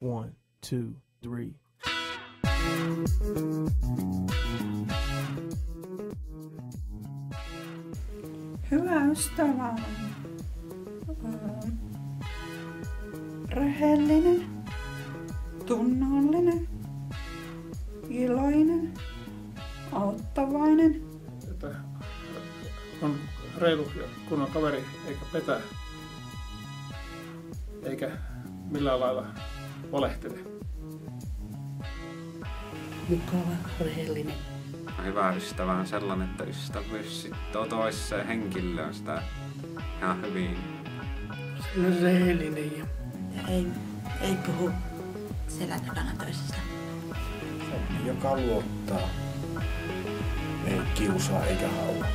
One, two, three. Hyvä ystävä on ähm, rehellinen, tunnollinen, iloinen, auttavainen, että on reilu ja kunnon kaveri eikä petä eikä millään lailla valehtele. mukava, rehellinen. Hyvä ystävä on sellainen, että ystävyys sitten toiseen henkilöön sitä ihan hyvin. Sellainen rehellinen ja Ja ei, ei puhu selän takana toisesta. Semmoinen, joka luottaa. Ei kiusaa eikä haua.